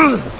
Ugh.